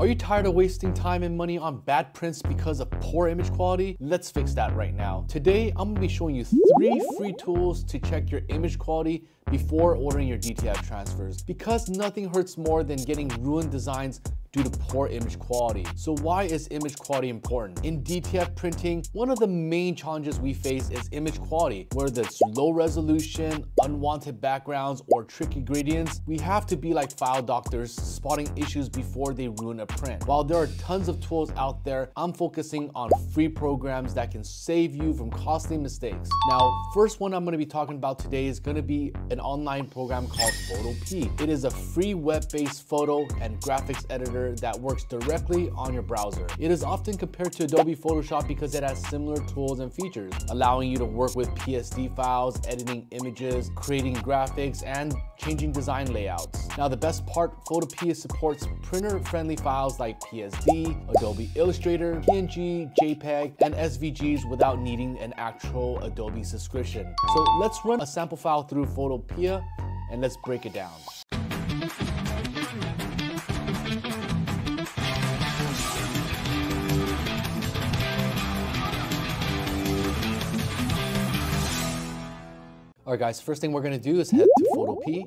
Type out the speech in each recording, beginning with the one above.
Are you tired of wasting time and money on bad prints because of poor image quality? Let's fix that right now. Today, I'm gonna be showing you three free tools to check your image quality before ordering your DTF transfers because nothing hurts more than getting ruined designs due to poor image quality. So why is image quality important? In DTF printing, one of the main challenges we face is image quality, whether it's low resolution, unwanted backgrounds, or tricky gradients. We have to be like file doctors, spotting issues before they ruin a print. While there are tons of tools out there, I'm focusing on free programs that can save you from costly mistakes. Now, first one I'm gonna be talking about today is gonna be an online program called Photopea. It is a free web-based photo and graphics editor that works directly on your browser. It is often compared to Adobe Photoshop because it has similar tools and features, allowing you to work with PSD files, editing images, creating graphics, and changing design layouts. Now the best part, Photopea supports printer-friendly files like PSD, Adobe Illustrator, PNG, JPEG, and SVGs without needing an actual Adobe subscription. So let's run a sample file through Photopea and let's break it down. All right guys, first thing we're gonna do is head to Photopea.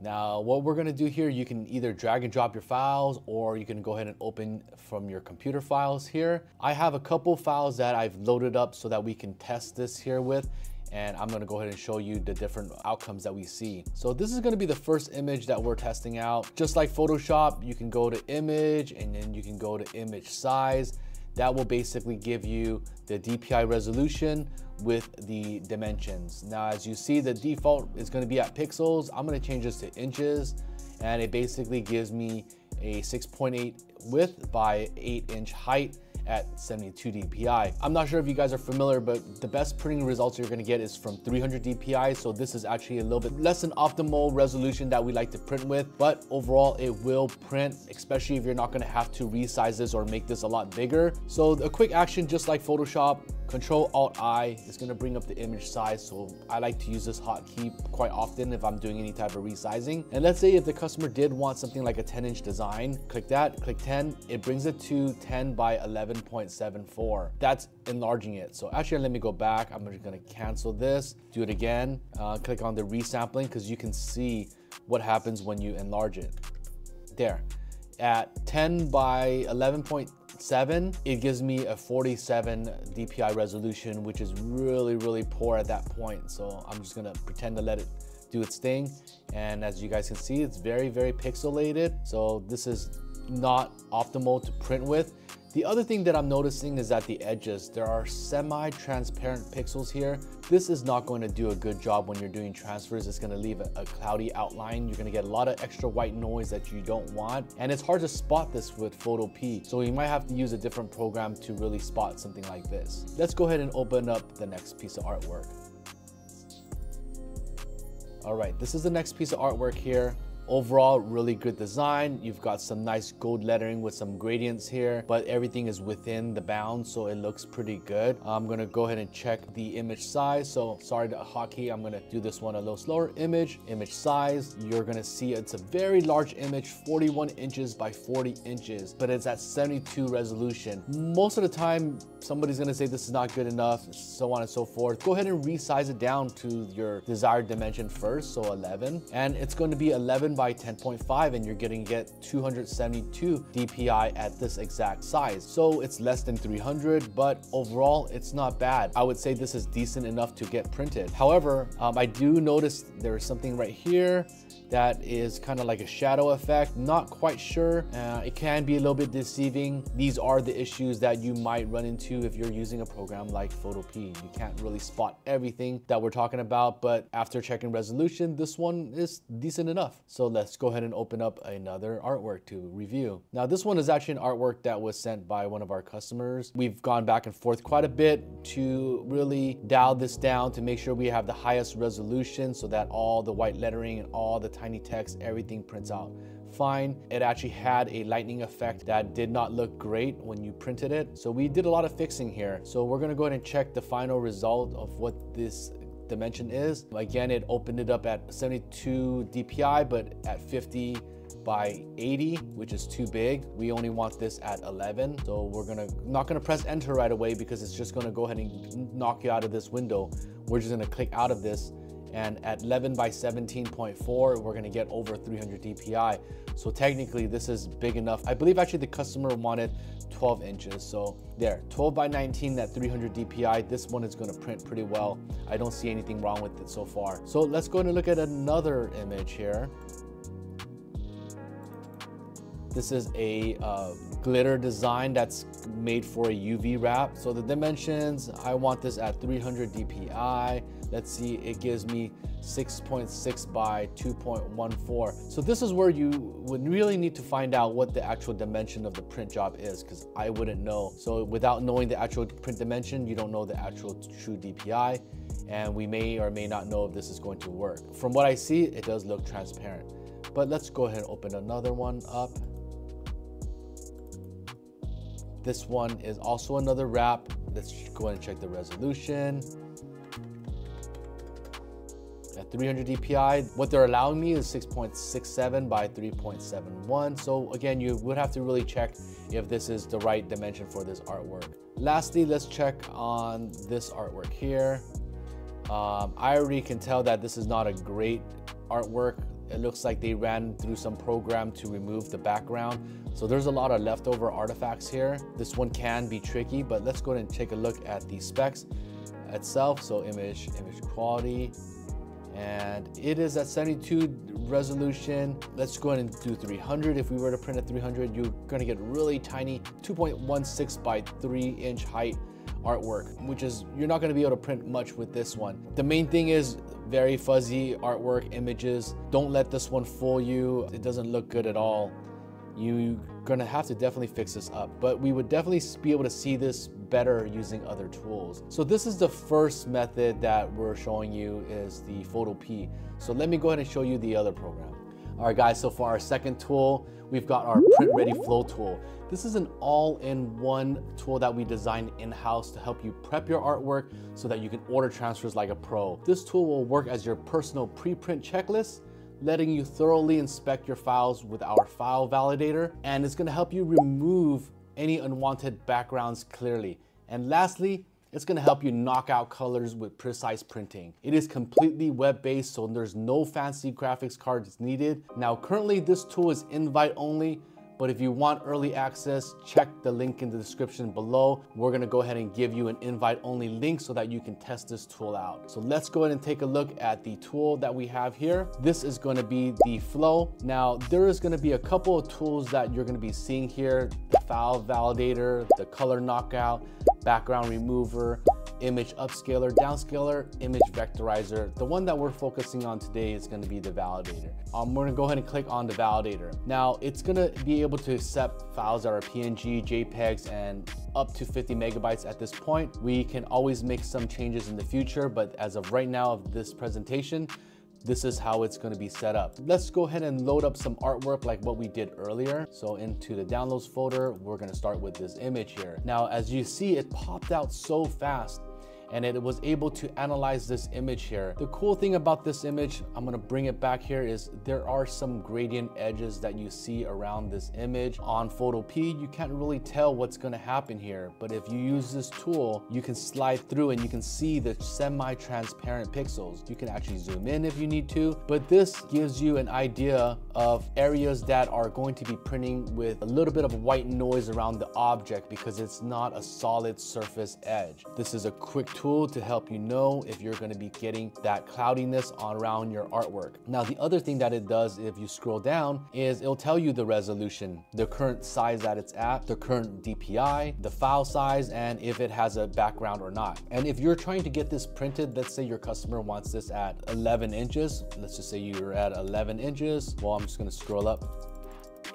Now, what we're gonna do here, you can either drag and drop your files or you can go ahead and open from your computer files here. I have a couple files that I've loaded up so that we can test this here with and I'm gonna go ahead and show you the different outcomes that we see. So this is gonna be the first image that we're testing out. Just like Photoshop, you can go to image and then you can go to image size. That will basically give you the DPI resolution with the dimensions. Now, as you see, the default is gonna be at pixels. I'm gonna change this to inches, and it basically gives me a 6.8 width by 8 inch height at 72 DPI. I'm not sure if you guys are familiar, but the best printing results you're gonna get is from 300 DPI. So this is actually a little bit less than optimal resolution that we like to print with, but overall it will print, especially if you're not gonna have to resize this or make this a lot bigger. So a quick action, just like Photoshop, Control Alt I is gonna bring up the image size. So I like to use this hotkey quite often if I'm doing any type of resizing. And let's say if the customer did want something like a 10 inch design, click that, click 10, it brings it to 10 by 11.74. That's enlarging it. So actually let me go back. I'm just gonna cancel this, do it again, uh, click on the resampling because you can see what happens when you enlarge it. There, at 10 by 11.74, 7, it gives me a 47 DPI resolution, which is really, really poor at that point. So I'm just gonna pretend to let it do its thing. And as you guys can see, it's very, very pixelated. So this is not optimal to print with. The other thing that I'm noticing is at the edges, there are semi-transparent pixels here. This is not going to do a good job when you're doing transfers. It's gonna leave a, cloudy outline. You're gonna get a lot of extra white noise that you don't want. And it's hard to spot this with Photopea. So you might have to use a different program to really spot something like this. Let's go ahead and open up the next piece of artwork. All right, this is the next piece of artwork here. Overall, really good design. You've got some nice gold lettering with some gradients here, but everything is within the bounds, so it looks pretty good. I'm gonna go ahead and check the image size. So sorry to hotkey, I'm gonna do this one a little slower. Image, image size, you're gonna see it's a very large image, 41 inches by 40 inches, but it's at 72 resolution. Most of the time, somebody's gonna say this is not good enough, so on and so forth. Go ahead and resize it down to your desired dimension first, so 11, and it's to be 11 by 10.5 and you're getting get 272 DPI at this exact size. So it's less than 300, but overall it's not bad. I would say this is decent enough to get printed. However, um, I do notice there is something right here that is kind of like a shadow effect. Not quite sure. Uh, it can be a little bit deceiving. These are the issues that you might run into if you're using a program like Photopea. You can't really spot everything that we're talking about, but after checking resolution, this one is decent enough. So let's go ahead and open up another artwork to review. Now this one is actually an artwork that was sent by one of our customers. We've gone back and forth quite a bit to really dial this down to make sure we have the highest resolution so that all the white lettering and all the tiny text, everything prints out fine. It actually had a lightning effect that did not look great when you printed it. So we did a lot of fixing here. So we're gonna go ahead and check the final result of what this dimension is. Again, it opened it up at 72 DPI, but at 50 by 80, which is too big. We only want this at 11. So we're gonna not gonna press enter right away because it's just gonna go ahead and knock you out of this window. We're just gonna click out of this and at 11 by 17.4 we're to get over 300 dpi so technically this is big enough. I believe actually the customer wanted 12 inches. So there 12 by 19 at 300 dpi this one is to print pretty well. I don't see anything wrong with it so far. So let's go and look at another image here. This is a uh, glitter design that's made for a UV wrap. So the dimensions, I want this at 300 DPI. Let's see, it gives me 6.6 by 2.14. So this is where you would really need to find out what the actual dimension of the print job is because I wouldn't know. So without knowing the actual print dimension, you don't know the actual true DPI and we may or may not know if this is going to work. From what I see, it does look transparent. But let's go ahead and open another one up. This one is also another wrap. Let's go ahead and check the resolution. At 300 DPI, what they're allowing me is 6.67 by 3.71. So again, you would have to really check if this is the right dimension for this artwork. Lastly, let's check on this artwork here. Um, I already can tell that this is not a great artwork. It looks like they ran through some program to remove the background. So there's a lot of leftover artifacts here. This one can be tricky, but let's go ahead and take a look at the specs itself. So image, image quality, and it is at 72 resolution. Let's go ahead and do 300. If we were to print at 300, you're gonna get really tiny 2.16 by three inch height artwork, which is, you're not gonna be able to print much with this one. The main thing is very fuzzy artwork images. Don't let this one fool you. It doesn't look good at all. You're gonna have to definitely fix this up, but we would definitely be able to see this better using other tools. So this is the first method that we're showing you is the Photopea. So let me go ahead and show you the other program. All right guys, so for our second tool, we've got our print ready flow tool. This is an all-in-one tool that we designed in-house to help you prep your artwork so that you can order transfers like a pro. This tool will work as your personal pre-print checklist letting you thoroughly inspect your files with our file validator and it's going to help you remove any unwanted backgrounds clearly. And lastly, it's gonna help you knock out colors with precise printing. It is completely web-based, so there's no fancy graphics cards needed. Now, currently this tool is invite only, but if you want early access, check the link in the description below. We're gonna go ahead and give you an invite only link so that you can test this tool out. So let's go ahead and take a look at the tool that we have here. This is gonna be the flow. Now, there is gonna be a couple of tools that you're gonna be seeing here. The file validator, the color knockout, background remover, image upscaler, downscaler, image vectorizer. The one that we're focusing on today is gonna be the validator. Um, we're gonna go ahead and click on the validator. Now, it's gonna be able to accept files that are PNG, JPEGs, and up to 50 megabytes at this point. We can always make some changes in the future, but as of right now of this presentation, this is how it's gonna be set up. Let's go ahead and load up some artwork like what we did earlier. So into the downloads folder, we're gonna start with this image here. Now, as you see, it popped out so fast and it was able to analyze this image here. The cool thing about this image, I'm gonna bring it back here, is there are some gradient edges that you see around this image. On Photopea, you can't really tell what's gonna happen here, but if you use this tool, you can slide through and you can see the semi-transparent pixels. You can actually zoom in if you need to, but this gives you an idea of areas that are going to be printing with a little bit of white noise around the object because it's not a solid surface edge. This is a quick tool to help you know if you're gonna be getting that cloudiness around your artwork. Now, the other thing that it does if you scroll down is it'll tell you the resolution, the current size that it's at, the current DPI, the file size, and if it has a background or not. And if you're trying to get this printed, let's say your customer wants this at 11 inches. Let's just say you're at 11 inches. Well, I'm just gonna scroll up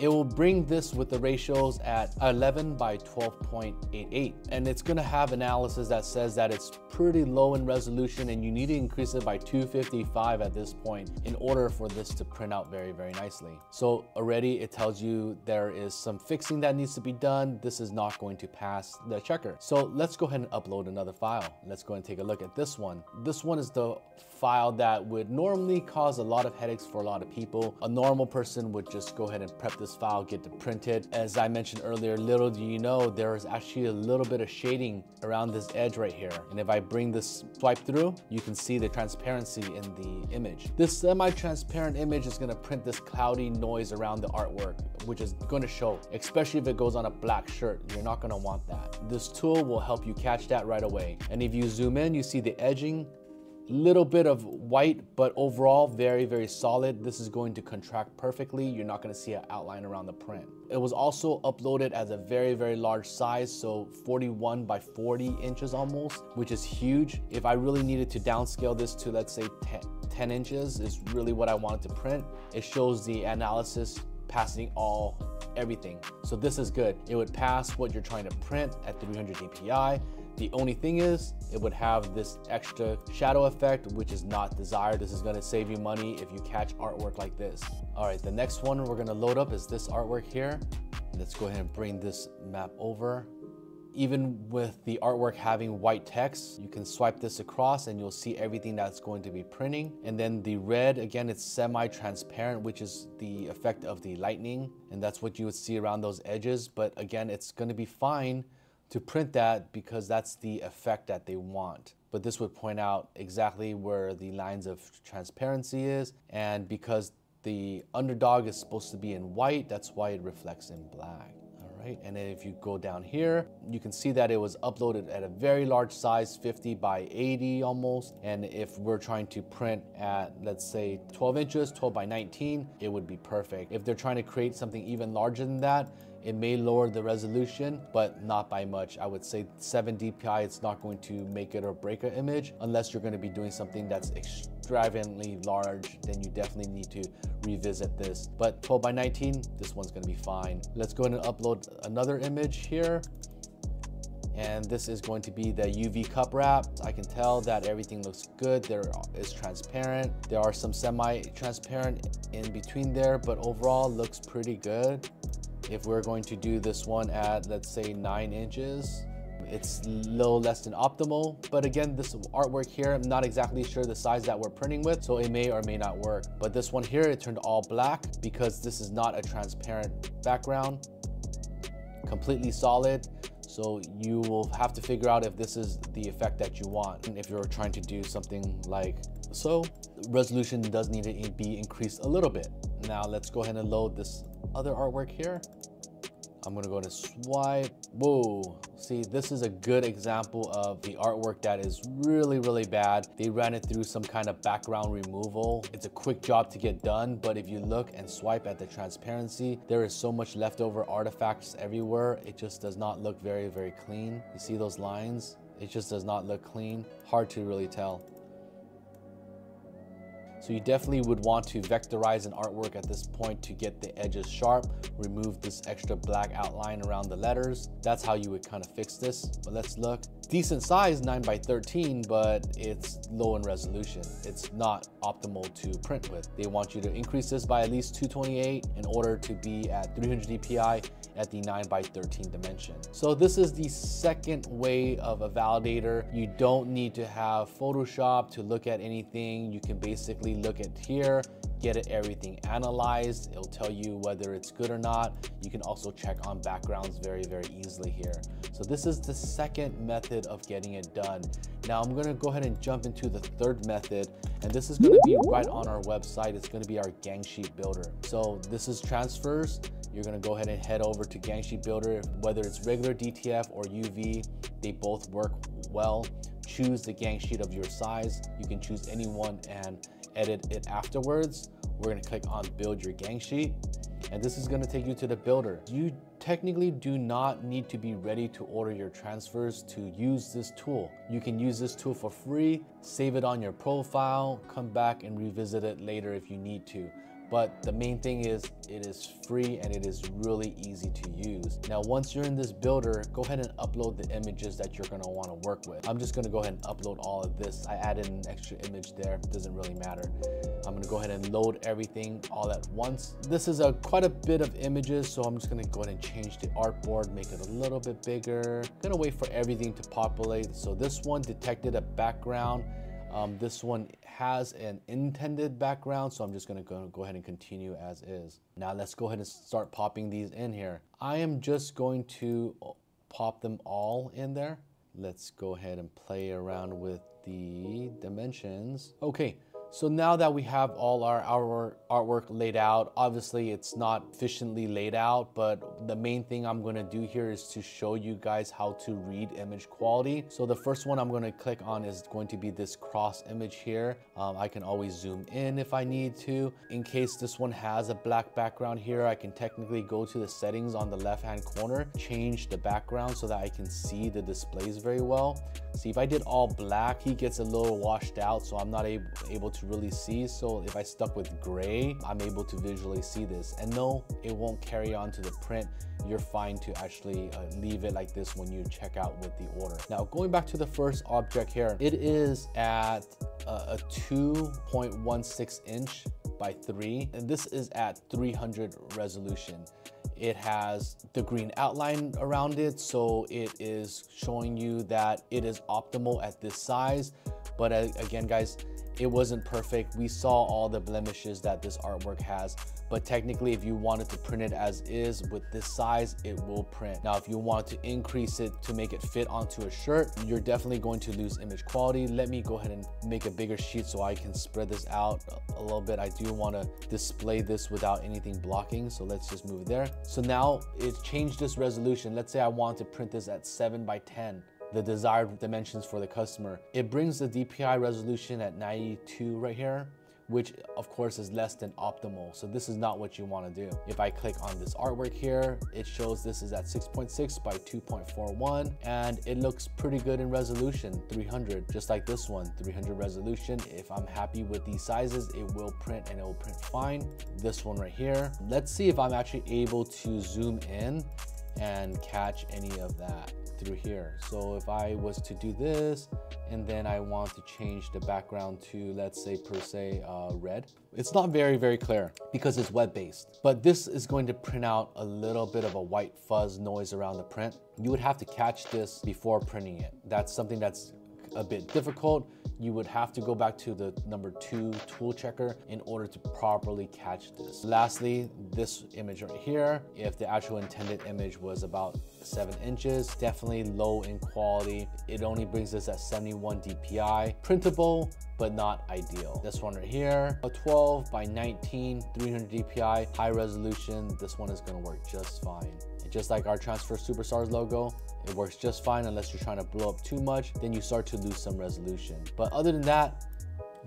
It will bring this with the ratios at 11 by 12.88. And it's gonna have analysis that says that it's pretty low in resolution and you need to increase it by 255 at this point in order for this to print out very, very nicely. So already it tells you there is some fixing that needs to be done. This is not going to pass the checker. So let's go ahead and upload another file. Let's go and take a look at this one. This one is the file that would normally cause a lot of headaches for a lot of people. A normal person would just go ahead and prep this file, get it printed. As I mentioned earlier, little do you know, there is actually a little bit of shading around this edge right here. And if I bring this swipe through, you can see the transparency in the image. This semi-transparent image is gonna print this cloudy noise around the artwork, which is gonna show, especially if it goes on a black shirt. You're not gonna want that. This tool will help you catch that right away. And if you zoom in, you see the edging little bit of white, but overall very, very solid. This is going to contract perfectly. You're not gonna see an outline around the print. It was also uploaded as a very, very large size, so 41 by 40 inches almost, which is huge. If I really needed to downscale this to let's say 10, 10 inches is really what I wanted to print. It shows the analysis passing all everything. So this is good. It would pass what you're trying to print at 300 dpi the only thing is, it would have this extra shadow effect, which is not desired. This is gonna save you money if you catch artwork like this. All right, the next one we're gonna load up is this artwork here. Let's go ahead and bring this map over. Even with the artwork having white text, you can swipe this across and you'll see everything that's going to be printing. And then the red, again, it's semi-transparent, which is the effect of the lightning. And that's what you would see around those edges. But again, it's gonna be fine to print that because that's the effect that they want. But this would point out exactly where the lines of transparency is. And because the underdog is supposed to be in white, that's why it reflects in black. All right, and then if you go down here, you can see that it was uploaded at a very large size, 50 by 80 almost. And if we're trying to print at, let's say 12 inches, 12 by 19, it would be perfect. If they're trying to create something even larger than that, it may lower the resolution, but not by much. I would say 7 dpi, it's not going to make it or break an image unless you're going to be doing something that's extravagantly large, then you definitely need to revisit this. But 12 by 19, this one's going to be fine. Let's go ahead and upload another image here and this is going to be the UV cup wrap. I can tell that everything looks good. There is transparent. There are some semi-transparent in between there, but overall looks pretty good. If we're going to do this one at, let's say nine inches, it's a little less than optimal. But again, this artwork here, I'm not exactly sure the size that we're printing with, so it may or may not work. But this one here, it turned all black because this is not a transparent background, completely solid. So you will have to figure out if this is the effect that you want. And if you're trying to do something like so, resolution does need to be increased a little bit. Now let's go ahead and load this other artwork here. I'm gonna go to swipe. Whoa, see, this is a good example of the artwork that is really, really bad. They ran it through some kind of background removal. It's a quick job to get done, but if you look and swipe at the transparency, there is so much leftover artifacts everywhere. It just does not look very, very clean. You see those lines? It just does not look clean. Hard to really tell. So you definitely would want to vectorize an artwork at this point to get the edges sharp, remove this extra black outline around the letters. That's how you would kind of fix this. But let's look. Decent size, 9 by 13, but it's low in resolution. It's not optimal to print with. They want you to increase this by at least 228 in order to be at 300 dpi at the 9 by 13 dimension. So this is the second way of a validator. You don't need to have Photoshop to look at anything. You can basically look at here, get it, everything analyzed. It'll tell you whether it's good or not. You can also check on backgrounds very, very easily here. So this is the second method of getting it done. Now I'm gonna go ahead and jump into the third method, and this is gonna be right on our website. It's gonna be our gang sheet builder. So this is transfers you're gonna go ahead and head over to Gang Sheet Builder, whether it's regular DTF or UV, they both work well. Choose the gang sheet of your size. You can choose any one and edit it afterwards. We're gonna click on build your gang sheet and this is gonna take you to the builder. You technically do not need to be ready to order your transfers to use this tool. You can use this tool for free, save it on your profile, come back and revisit it later if you need to but the main thing is it is free and it is really easy to use. Now, once you're in this builder, go ahead and upload the images that you're gonna wanna work with. I'm just gonna go ahead and upload all of this. I added an extra image there, doesn't really matter. I'm gonna go ahead and load everything all at once. This is a quite a bit of images, so I'm just gonna go ahead and change the artboard, make it a little bit bigger. Gonna wait for everything to populate. So this one detected a background. Um, this one has an intended background, so I'm just gonna go, go ahead and continue as is. Now let's go ahead and start popping these in here. I am just going to pop them all in there. Let's go ahead and play around with the dimensions. Okay, so now that we have all our, our artwork laid out, obviously it's not efficiently laid out, but the main thing I'm gonna do here is to show you guys how to read image quality. So the first one I'm gonna click on is going to be this cross image here. Um, I can always zoom in if I need to. In case this one has a black background here, I can technically go to the settings on the left hand corner, change the background so that I can see the displays very well. See, if I did all black, he gets a little washed out, so I'm not able, able really see. So if I stuck with gray, I'm able to visually see this. And no, it won't carry on to the print. You're fine to actually uh, leave it like this when you check out with the order. Now, going back to the first object here, it is at a 2.16 inch by 3 and this is at 300 resolution it has the green outline around it so it is showing you that it is optimal at this size but uh, again guys it wasn't perfect. We saw all the blemishes that this artwork has, but technically if you wanted to print it as is with this size, it will print. Now, if you want to increase it to make it fit onto a shirt, you're definitely going to lose image quality. Let me go ahead and make a bigger sheet so I can spread this out a little bit. I do want to display this without anything blocking, so let's just move it there. So now it changed this resolution. Let's say I want to print this at 7 by 10 the desired dimensions for the customer. It brings the DPI resolution at 92 right here which of course is less than optimal. So this is not what you wanna do. If I click on this artwork here, it shows this is at 6.6 by 2.41 and it looks pretty good in resolution, 300, just like this one, 300 resolution. If I'm happy with these sizes, it will print and it will print fine. This one right here, let's see if I'm actually able to zoom in and catch any of that through here. So if I was to do this and then I want to change the background to let's say per se uh, red, it's not very, very clear because it's web-based. But this is going to print out a little bit of a white fuzz noise around the print. You would have to catch this before printing it. That's something that's a bit difficult you would have to go back to the number two tool checker in order to properly catch this. Lastly, this image right here, if the actual intended image was about seven inches, definitely low in quality. It only brings us at 71 DPI. Printable, but not ideal. This one right here, a 12 by 19, 300 DPI, high resolution. This one is gonna work just fine. Just like our Transfer Superstars logo, it works just fine unless you're trying to blow up too much, then you start to lose some resolution. But other than that,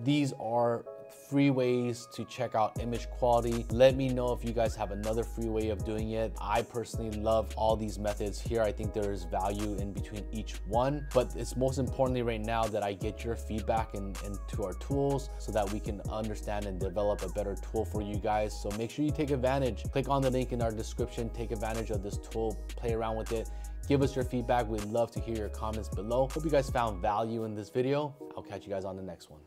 these are free ways to check out image quality. Let me know if you guys have another free way of doing it. I personally love all these methods here. I think there is value in between each one, but it's most importantly right now that I get your feedback in, into our tools so that we can understand and develop a better tool for you guys. So make sure you take advantage. Click on the link in our description, take advantage of this tool, play around with it. Give us your feedback. We'd love to hear your comments below. Hope you guys found value in this video. I'll catch you guys on the next one.